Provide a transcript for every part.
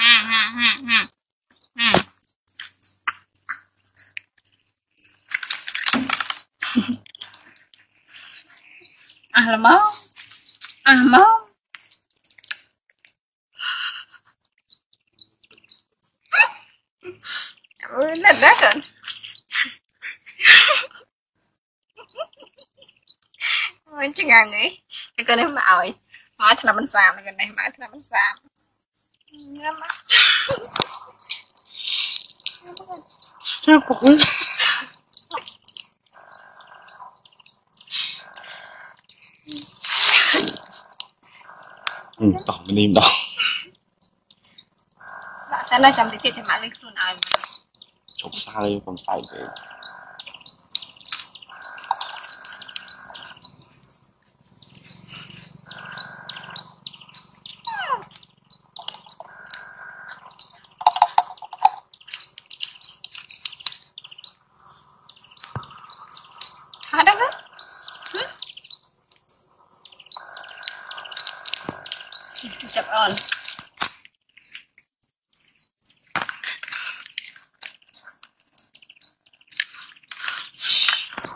ha ha ha ha ha à là món à món Ôi, nó rớt rồi nghĩ. Cái này mà ơi Hỏi thằng là mình xàm Cái này mà thằng là mình xàm Sao cũng Ừ, tổng mình im đó Bạn sẽ nói chồng thì thì mà lên khuôn ơi Chụp xa đi, còn sai về Chập on.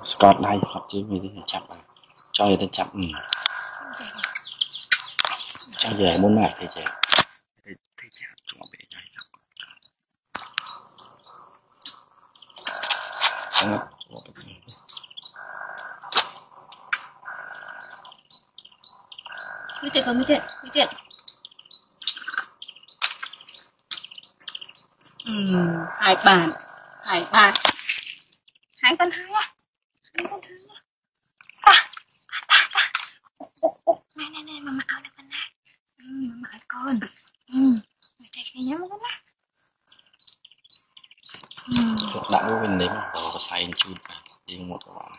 Scott đây, học chứ mình chậm à Cho người ta chậm ừ. Cho về muốn mẹ thì chậm chậm này cho bé này. Mấy tiện không mấy tiện, mấy tiện. Ừ, hai bàn, hai bàn. Hai con hai à? Hai con hai à? Ta, ta, ta, ta. Ô, ô, ô, này, này, này, mama áo được con này. Ừ, mama áo con. Ừ, mày chạy cái nhắm con này. Đã có bên đấy mà có một chút đi một các bạn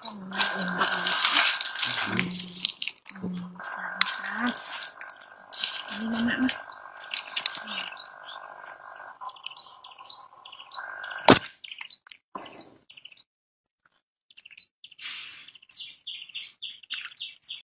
Còn đừng